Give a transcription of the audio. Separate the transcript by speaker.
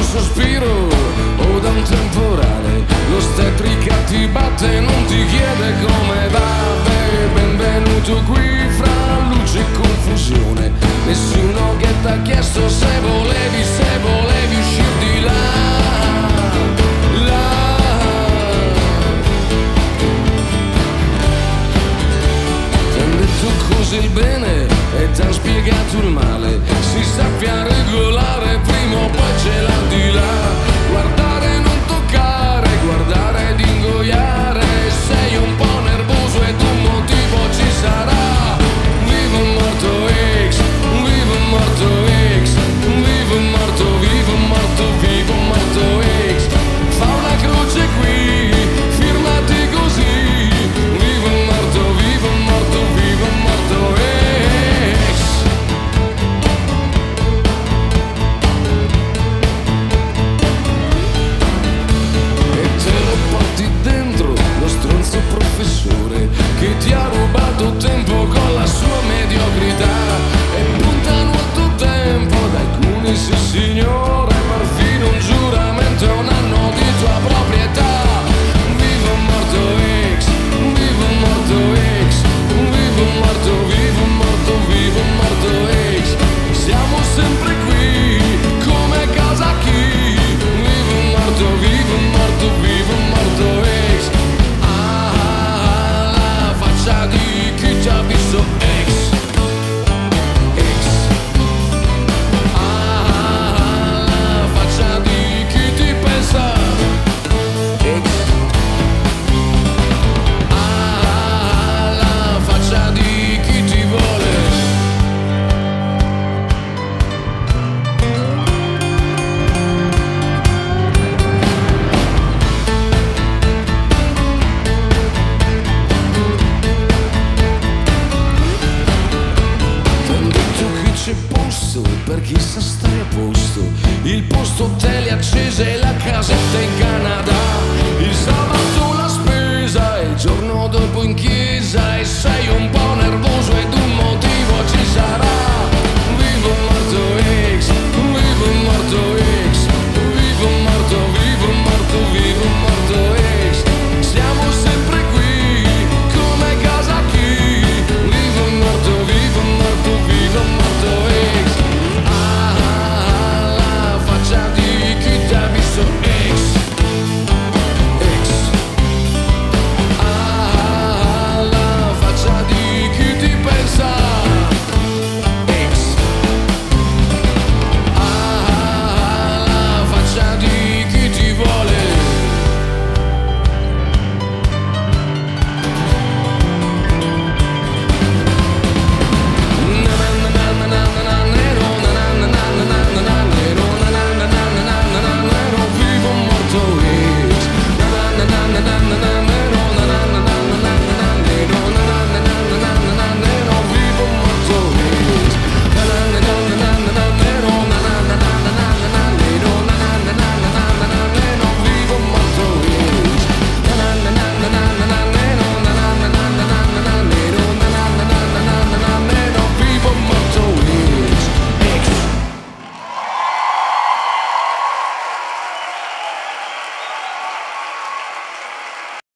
Speaker 1: un sospiro o da un temporale. L'ostetrica ti batte e non ti chiede come va. Beh, benvenuto qui fra luce e confusione. Nessuno che ti ha chiesto se volevi, se volevi uscire di là. Ti hanno detto così il bene e ti ha spiegato il male. Si sappia posto per chi sa stare a posto. Il posto tele accese e la casa